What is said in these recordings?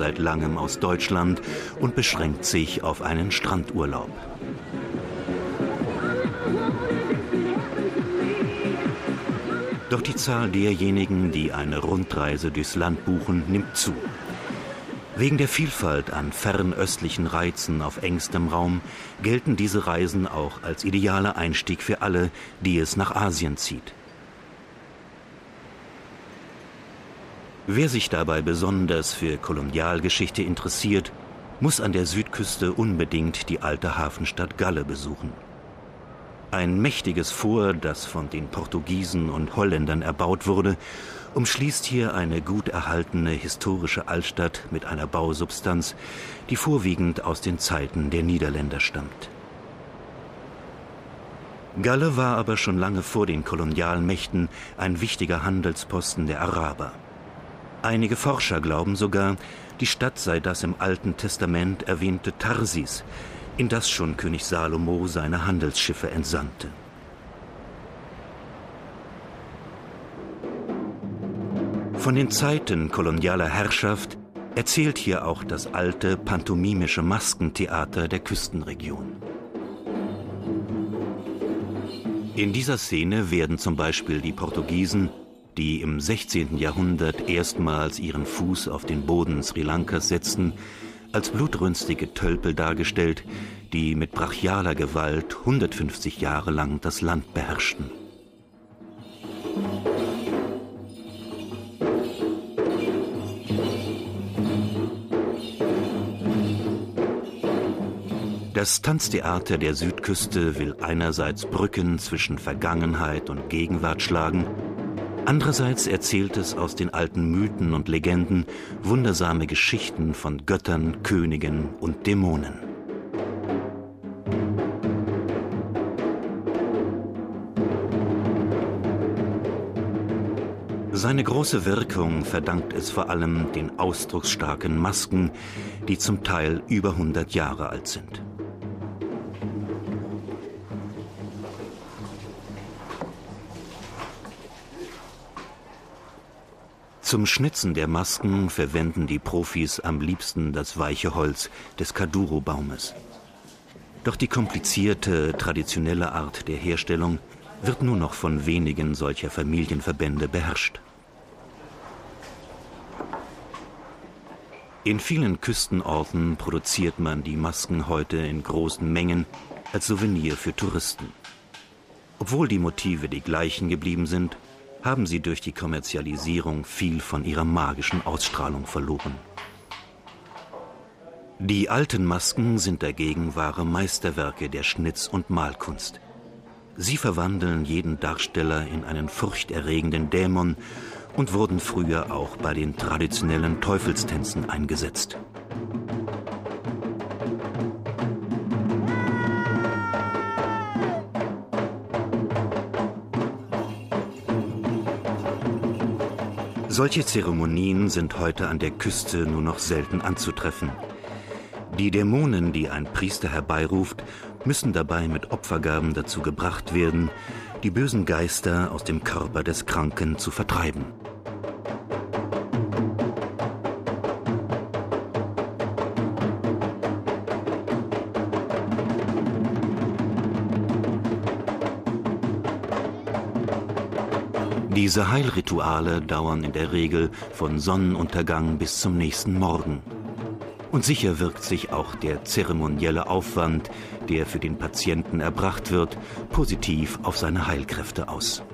seit langem aus Deutschland und beschränkt sich auf einen Strandurlaub. Doch die Zahl derjenigen, die eine Rundreise durchs Land buchen, nimmt zu. Wegen der Vielfalt an fernöstlichen Reizen auf engstem Raum gelten diese Reisen auch als idealer Einstieg für alle, die es nach Asien zieht. Wer sich dabei besonders für Kolonialgeschichte interessiert, muss an der Südküste unbedingt die alte Hafenstadt Galle besuchen. Ein mächtiges Fort, das von den Portugiesen und Holländern erbaut wurde, umschließt hier eine gut erhaltene historische Altstadt mit einer Bausubstanz, die vorwiegend aus den Zeiten der Niederländer stammt. Galle war aber schon lange vor den Kolonialmächten ein wichtiger Handelsposten der Araber. Einige Forscher glauben sogar, die Stadt sei das im Alten Testament erwähnte Tarsis, in das schon König Salomo seine Handelsschiffe entsandte. Von den Zeiten kolonialer Herrschaft erzählt hier auch das alte pantomimische Maskentheater der Küstenregion. In dieser Szene werden zum Beispiel die Portugiesen, die im 16. Jahrhundert erstmals ihren Fuß auf den Boden Sri Lankas setzten, als blutrünstige Tölpel dargestellt, die mit brachialer Gewalt 150 Jahre lang das Land beherrschten. Das Tanztheater der Südküste will einerseits Brücken zwischen Vergangenheit und Gegenwart schlagen, Andererseits erzählt es aus den alten Mythen und Legenden wundersame Geschichten von Göttern, Königen und Dämonen. Seine große Wirkung verdankt es vor allem den ausdrucksstarken Masken, die zum Teil über 100 Jahre alt sind. Zum Schnitzen der Masken verwenden die Profis am liebsten das weiche Holz des Kaduro-Baumes. Doch die komplizierte, traditionelle Art der Herstellung wird nur noch von wenigen solcher Familienverbände beherrscht. In vielen Küstenorten produziert man die Masken heute in großen Mengen als Souvenir für Touristen. Obwohl die Motive die gleichen geblieben sind, haben sie durch die Kommerzialisierung viel von ihrer magischen Ausstrahlung verloren. Die alten Masken sind dagegen wahre Meisterwerke der Schnitz- und Malkunst. Sie verwandeln jeden Darsteller in einen furchterregenden Dämon und wurden früher auch bei den traditionellen Teufelstänzen eingesetzt. Solche Zeremonien sind heute an der Küste nur noch selten anzutreffen. Die Dämonen, die ein Priester herbeiruft, müssen dabei mit Opfergaben dazu gebracht werden, die bösen Geister aus dem Körper des Kranken zu vertreiben. Diese Heilrituale dauern in der Regel von Sonnenuntergang bis zum nächsten Morgen. Und sicher wirkt sich auch der zeremonielle Aufwand, der für den Patienten erbracht wird, positiv auf seine Heilkräfte aus.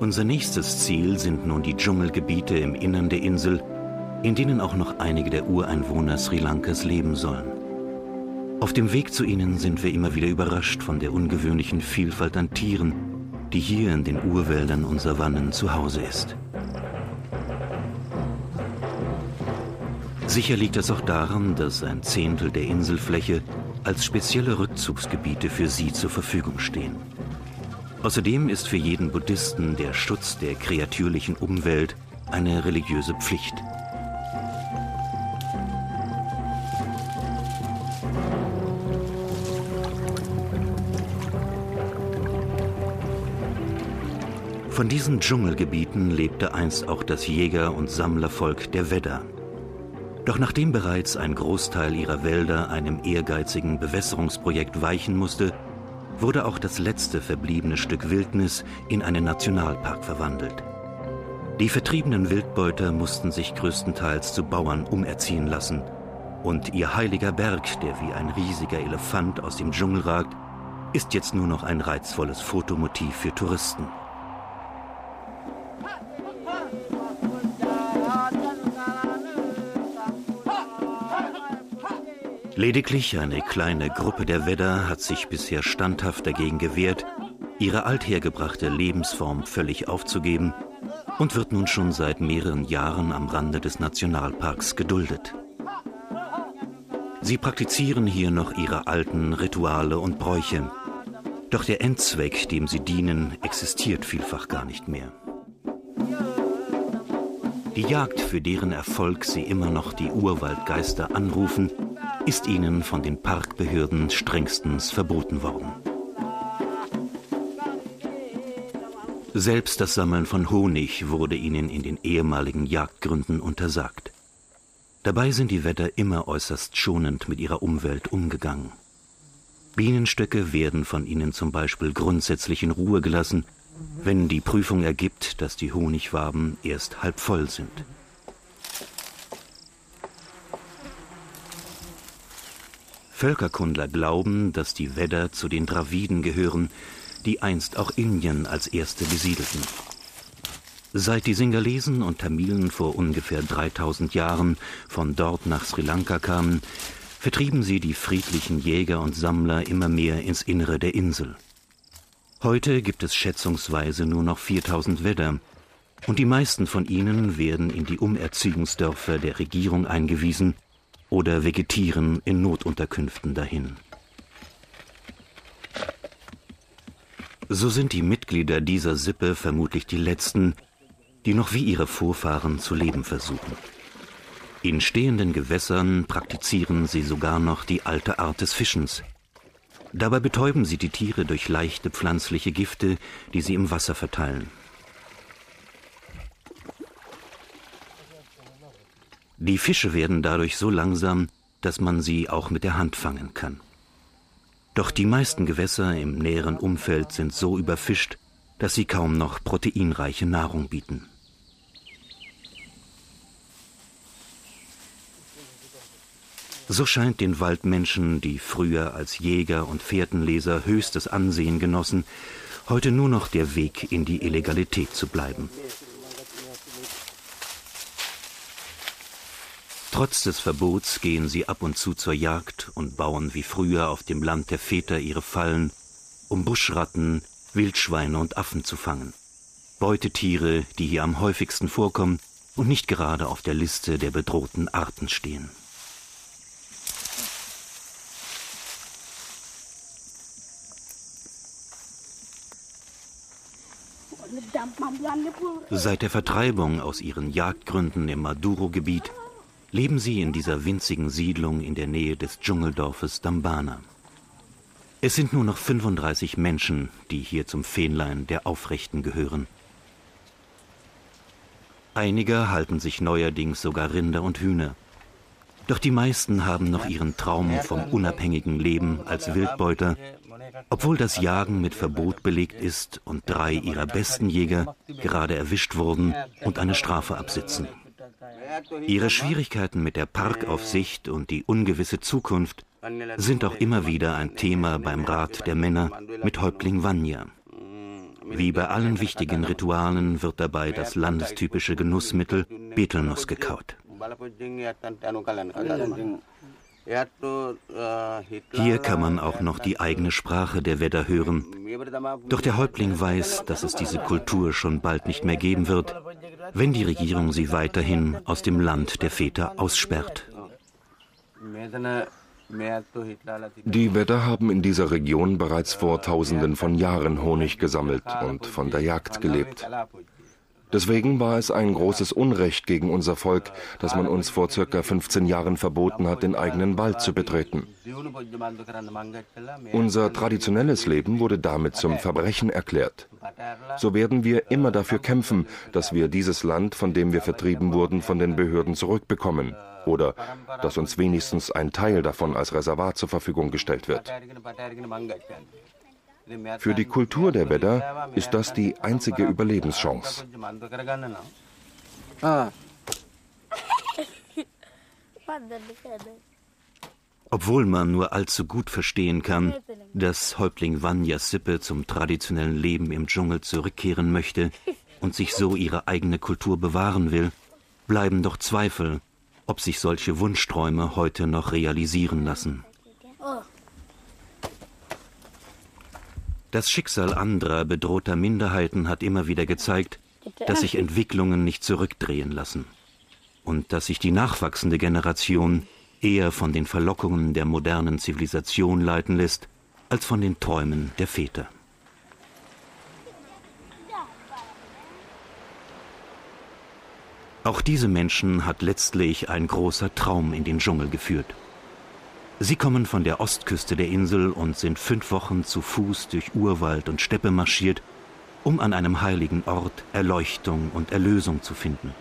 Unser nächstes Ziel sind nun die Dschungelgebiete im Innern der Insel, in denen auch noch einige der Ureinwohner Sri Lankas leben sollen. Auf dem Weg zu ihnen sind wir immer wieder überrascht von der ungewöhnlichen Vielfalt an Tieren, die hier in den Urwäldern und Savannen zu Hause ist. Sicher liegt es auch daran, dass ein Zehntel der Inselfläche als spezielle Rückzugsgebiete für sie zur Verfügung stehen. Außerdem ist für jeden Buddhisten der Schutz der kreatürlichen Umwelt eine religiöse Pflicht. Von diesen Dschungelgebieten lebte einst auch das Jäger- und Sammlervolk der Wedder. Doch nachdem bereits ein Großteil ihrer Wälder einem ehrgeizigen Bewässerungsprojekt weichen musste, wurde auch das letzte verbliebene Stück Wildnis in einen Nationalpark verwandelt. Die vertriebenen Wildbeuter mussten sich größtenteils zu Bauern umerziehen lassen, und ihr heiliger Berg, der wie ein riesiger Elefant aus dem Dschungel ragt, ist jetzt nur noch ein reizvolles Fotomotiv für Touristen. Lediglich eine kleine Gruppe der Wedder hat sich bisher standhaft dagegen gewehrt, ihre althergebrachte Lebensform völlig aufzugeben und wird nun schon seit mehreren Jahren am Rande des Nationalparks geduldet. Sie praktizieren hier noch ihre alten Rituale und Bräuche, doch der Endzweck, dem sie dienen, existiert vielfach gar nicht mehr. Die Jagd, für deren Erfolg sie immer noch die Urwaldgeister anrufen, ist ihnen von den Parkbehörden strengstens verboten worden. Selbst das Sammeln von Honig wurde ihnen in den ehemaligen Jagdgründen untersagt. Dabei sind die Wetter immer äußerst schonend mit ihrer Umwelt umgegangen. Bienenstöcke werden von ihnen zum Beispiel grundsätzlich in Ruhe gelassen, wenn die Prüfung ergibt, dass die Honigwaben erst halb voll sind. Völkerkundler glauben, dass die Wedder zu den Draviden gehören, die einst auch Indien als erste besiedelten. Seit die Singalesen und Tamilen vor ungefähr 3000 Jahren von dort nach Sri Lanka kamen, vertrieben sie die friedlichen Jäger und Sammler immer mehr ins Innere der Insel. Heute gibt es schätzungsweise nur noch 4000 Wedder, und die meisten von ihnen werden in die Umerziehungsdörfer der Regierung eingewiesen, oder vegetieren in Notunterkünften dahin. So sind die Mitglieder dieser Sippe vermutlich die letzten, die noch wie ihre Vorfahren zu leben versuchen. In stehenden Gewässern praktizieren sie sogar noch die alte Art des Fischens. Dabei betäuben sie die Tiere durch leichte pflanzliche Gifte, die sie im Wasser verteilen. Die Fische werden dadurch so langsam, dass man sie auch mit der Hand fangen kann. Doch die meisten Gewässer im näheren Umfeld sind so überfischt, dass sie kaum noch proteinreiche Nahrung bieten. So scheint den Waldmenschen, die früher als Jäger und Fährtenleser höchstes Ansehen genossen, heute nur noch der Weg in die Illegalität zu bleiben. Trotz des Verbots gehen sie ab und zu zur Jagd und bauen wie früher auf dem Land der Väter ihre Fallen, um Buschratten, Wildschweine und Affen zu fangen. Beutetiere, die hier am häufigsten vorkommen und nicht gerade auf der Liste der bedrohten Arten stehen. Seit der Vertreibung aus ihren Jagdgründen im Maduro-Gebiet leben sie in dieser winzigen Siedlung in der Nähe des Dschungeldorfes Dambana. Es sind nur noch 35 Menschen, die hier zum Fähnlein der Aufrechten gehören. Einige halten sich neuerdings sogar Rinder und Hühner. Doch die meisten haben noch ihren Traum vom unabhängigen Leben als Wildbeuter, obwohl das Jagen mit Verbot belegt ist und drei ihrer besten Jäger gerade erwischt wurden und eine Strafe absitzen. Ihre Schwierigkeiten mit der Parkaufsicht und die ungewisse Zukunft sind auch immer wieder ein Thema beim Rat der Männer mit Häuptling Vanya. Wie bei allen wichtigen Ritualen wird dabei das landestypische Genussmittel Betelnuss gekaut. Hier kann man auch noch die eigene Sprache der Wedder hören. Doch der Häuptling weiß, dass es diese Kultur schon bald nicht mehr geben wird, wenn die Regierung sie weiterhin aus dem Land der Väter aussperrt. Die Wedder haben in dieser Region bereits vor Tausenden von Jahren Honig gesammelt und von der Jagd gelebt. Deswegen war es ein großes Unrecht gegen unser Volk, dass man uns vor circa 15 Jahren verboten hat, den eigenen Wald zu betreten. Unser traditionelles Leben wurde damit zum Verbrechen erklärt. So werden wir immer dafür kämpfen, dass wir dieses Land, von dem wir vertrieben wurden, von den Behörden zurückbekommen oder dass uns wenigstens ein Teil davon als Reservat zur Verfügung gestellt wird. Für die Kultur der Wedder ist das die einzige Überlebenschance. Obwohl man nur allzu gut verstehen kann, dass Häuptling Vanya Sippe zum traditionellen Leben im Dschungel zurückkehren möchte und sich so ihre eigene Kultur bewahren will, bleiben doch Zweifel, ob sich solche Wunschträume heute noch realisieren lassen. Das Schicksal anderer bedrohter Minderheiten hat immer wieder gezeigt, dass sich Entwicklungen nicht zurückdrehen lassen und dass sich die nachwachsende Generation eher von den Verlockungen der modernen Zivilisation leiten lässt, als von den Träumen der Väter. Auch diese Menschen hat letztlich ein großer Traum in den Dschungel geführt. Sie kommen von der Ostküste der Insel und sind fünf Wochen zu Fuß durch Urwald und Steppe marschiert, um an einem heiligen Ort Erleuchtung und Erlösung zu finden.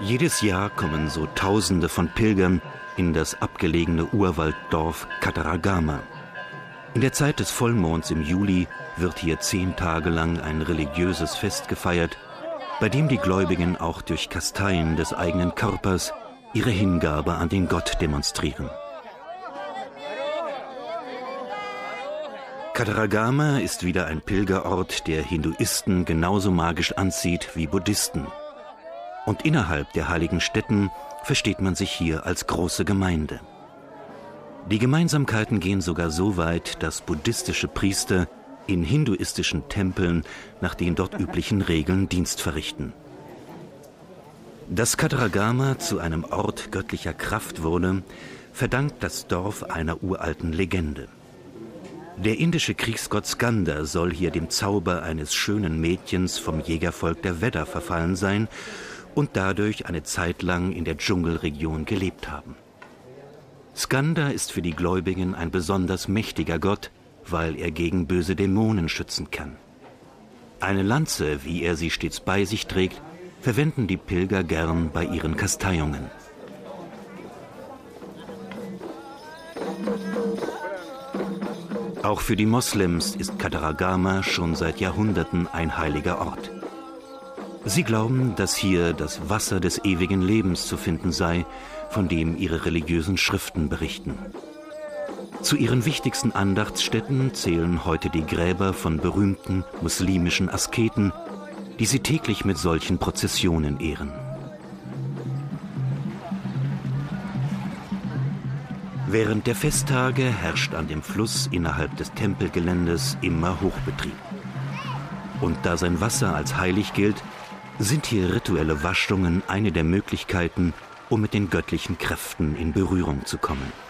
Jedes Jahr kommen so Tausende von Pilgern in das abgelegene Urwalddorf Kataragama. In der Zeit des Vollmonds im Juli wird hier zehn Tage lang ein religiöses Fest gefeiert, bei dem die Gläubigen auch durch Kasteien des eigenen Körpers ihre Hingabe an den Gott demonstrieren. Kataragama ist wieder ein Pilgerort, der Hinduisten genauso magisch anzieht wie Buddhisten. Und innerhalb der heiligen Stätten versteht man sich hier als große Gemeinde. Die Gemeinsamkeiten gehen sogar so weit, dass buddhistische Priester in hinduistischen Tempeln nach den dort üblichen Regeln Dienst verrichten. Dass Kataragama zu einem Ort göttlicher Kraft wurde, verdankt das Dorf einer uralten Legende. Der indische Kriegsgott Skanda soll hier dem Zauber eines schönen Mädchens vom Jägervolk der Wedder verfallen sein und dadurch eine Zeit lang in der Dschungelregion gelebt haben. Skanda ist für die Gläubigen ein besonders mächtiger Gott, weil er gegen böse Dämonen schützen kann. Eine Lanze, wie er sie stets bei sich trägt, verwenden die Pilger gern bei ihren Kasteiungen. Auch für die Moslems ist Kataragama schon seit Jahrhunderten ein heiliger Ort. Sie glauben, dass hier das Wasser des ewigen Lebens zu finden sei, von dem ihre religiösen Schriften berichten. Zu ihren wichtigsten Andachtsstätten zählen heute die Gräber von berühmten muslimischen Asketen, die sie täglich mit solchen Prozessionen ehren. Während der Festtage herrscht an dem Fluss innerhalb des Tempelgeländes immer Hochbetrieb. Und da sein Wasser als heilig gilt, sind hier rituelle Waschungen eine der Möglichkeiten, um mit den göttlichen Kräften in Berührung zu kommen.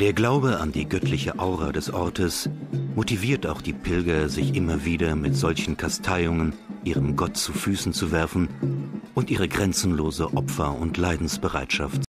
Der Glaube an die göttliche Aura des Ortes motiviert auch die Pilger, sich immer wieder mit solchen Kasteiungen ihrem Gott zu Füßen zu werfen und ihre grenzenlose Opfer- und Leidensbereitschaft